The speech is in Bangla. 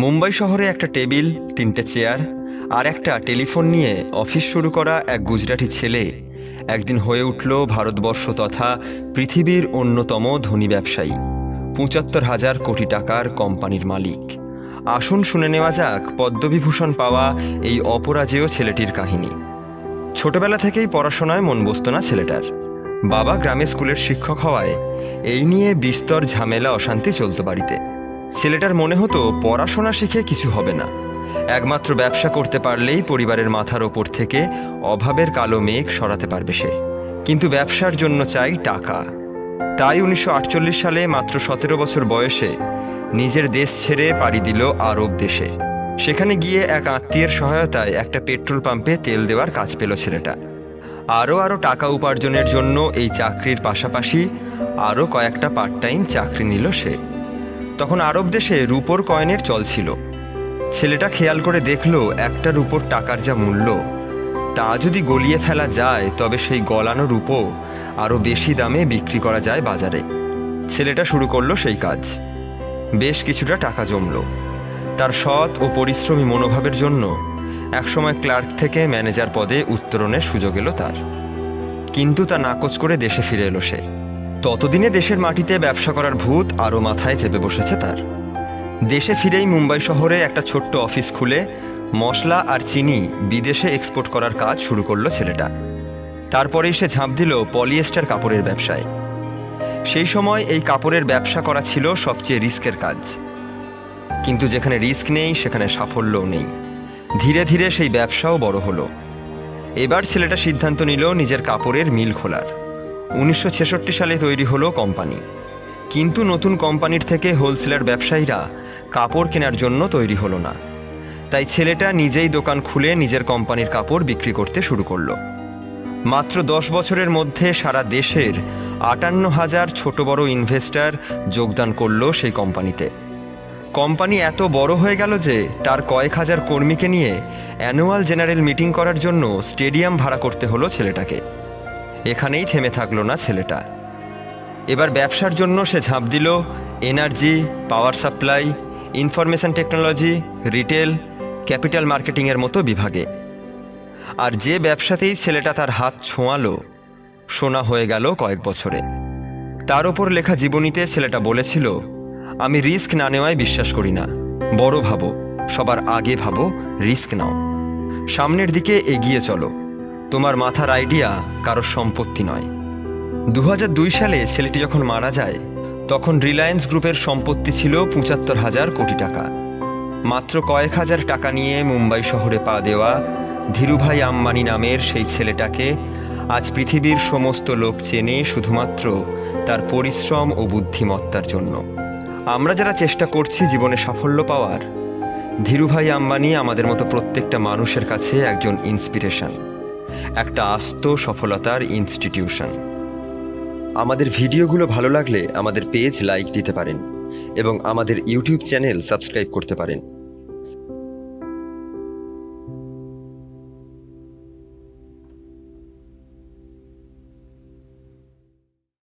মুম্বাই শহরে একটা টেবিল, তিনটে চেয়ার আর একটা টেলিফোন নিয়ে অফিস শুরু করা এক গুজরাটি ছেলে। একদিন হয়ে উঠল ভারতবর্ষ তথা পৃথিবীর অন্যতম ধনী ব্যবসায়ী। পঁচাত্তর হাজার কোটি টাকার কোম্পানির মালিক। আসুন শুনে নেওয়া যাক পদ্মবিভূষণ পাওয়া এই অপরাজেয় ছেলেটির কাহিনী। ছোটবেলা থেকেই পড়াশোনায় মন বসত না ছেলেটার। বাবা গ্রামে স্কুলের শিক্ষক হওয়ায় এই নিয়ে বিস্তর ঝামেলা, অশান্তি চলতো বাড়িতে। ছেলেটার মনে হতো পড়াশোনা শিখে কিছু হবে না। একমাত্র ব্যবসা করতে পারলেই পরিবারের মাথার ওপর থেকে অভাবের কালো মেঘ সরাতে পারবে সে। কিন্তু ব্যবসার জন্য চাই টাকা। তাই উনিশশো আটচল্লিশ সালে মাত্র সতেরো বছর বয়সে নিজের দেশ ছেড়ে পাড়ি দিল আরব দেশে। সেখানে গিয়ে এক আত্মীয়ের সহায়তায় একটা পেট্রোল পাম্পে তেল দেওয়ার কাজ পেল ছেলেটা। আরও আরও টাকা উপার্জনের জন্য এই চাকরির পাশাপাশি আরও কয়েকটা পার্ট টাইম চাকরি নিল সে। তখন আরব দেশে রূপোর কয়েনের চল ছিল। ছেলেটা খেয়াল করে দেখল একটা রূপোর টাকার যা মূল্য, তা যদি গলিয়ে ফেলা যায়, তবে সেই গলানো রূপো আরও বেশি দামে বিক্রি করা যায় বাজারে। ছেলেটা শুরু করল সেই কাজ। বেশ কিছুটা টাকা জমল। তার সৎ ও পরিশ্রমী মনোভাবের জন্য একসময় ক্লার্ক থেকে ম্যানেজার পদে উত্তরণের সুযোগ এলো তার। কিন্তু তা নাকচ করে দেশে ফিরে এলো সে। ততদিনে দেশের মাটিতে ব্যবসা করার ভূত আরও মাথায় চেপে বসেছে তার। দেশে ফিরেই মুম্বাই শহরে একটা ছোট্ট অফিস খুলে মশলা আর চিনি বিদেশে এক্সপোর্ট করার কাজ শুরু করল ছেলেটা। তারপরেই সে ঝাঁপ দিল পলিয়েস্টার কাপড়ের ব্যবসায়। সেই সময় এই কাপড়ের ব্যবসা করা ছিল সবচেয়ে রিস্কের কাজ। কিন্তু যেখানে রিস্ক নেই, সেখানে সাফল্যও নেই। ধীরে ধীরে সেই ব্যবসাও বড় হলো। এবার ছেলেটা সিদ্ধান্ত নিল নিজের কাপড়ের মিল খোলার। উনিশশো ছেষট্টি সালে তৈরি হলো কোম্পানি। কিন্তু নতুন কোম্পানির থেকে হোলসেলার ব্যবসায়ীরা কাপড় কেনার জন্য তৈরি হলো না। তাই ছেলেটা নিজেই দোকান খুলে নিজের কোম্পানির কাপড় বিক্রি করতে শুরু করল। মাত্র দশ বছরের মধ্যে সারা দেশের আটান্ন হাজার ছোট বড় ইনভেস্টার যোগদান করল সেই কোম্পানিতে। কোম্পানি এত বড় হয়ে গেল যে তার কয়েক হাজার কর্মীকে নিয়ে অ্যানুয়াল জেনারেল মিটিং করার জন্য স্টেডিয়াম ভাড়া করতে হলো ছেলেটাকে। এখানেই থেমে থাকল না ছেলেটা। এবার ব্যবসার জন্য সে ঝাঁপ দিল, energy, power supply, information technology, retail, capital মার্কেটিংয়ের মতো বিভাগে। আর যে ব্যবসাতেই ছেলেটা তার হাত ছোঁয়ালো শোনা হয়ে গেল কয়েক বছরে। তার ওপর লেখা জীবনীতে ছেলেটা বলেছিল, আমি রিস্ক না নেওয়ায় বিশ্বাস করি না। বড় ভাবো, সবার আগে ভাবো, রিস্ক নাও। সামনের দিকে এগিয়ে চলো। তোমার মাথার আইডিয়া কারোর সম্পত্তি নয়। দু সালে ছেলেটি যখন মারা যায়, তখন রিলায়েন্স গ্রুপের সম্পত্তি ছিল পঁচাত্তর হাজার কোটি টাকা। মাত্র কয়েক হাজার টাকা নিয়ে মুম্বাই শহরে পা দেওয়া ধীরুভাই আম্বানি নামের সেই ছেলেটাকে আজ পৃথিবীর সমস্ত লোক চেনে শুধুমাত্র তার পরিশ্রম ও বুদ্ধিমত্তার জন্য। আমরা যারা চেষ্টা করছি জীবনে সাফল্য পাওয়ার, ধীরুভাই আম্বানি আমাদের মতো প্রত্যেকটা মানুষের কাছে একজন ইন্সপিরেশন একটা আস্ত সফলতার ইনস্টিটিউশন আমাদের ভিডিওগুলো ভালো লাগলে আমাদের পেজ লাইক দিতে পারেন এবং আমাদের ইউটিউব চ্যানেল সাবস্ক্রাইব করতে পারেন।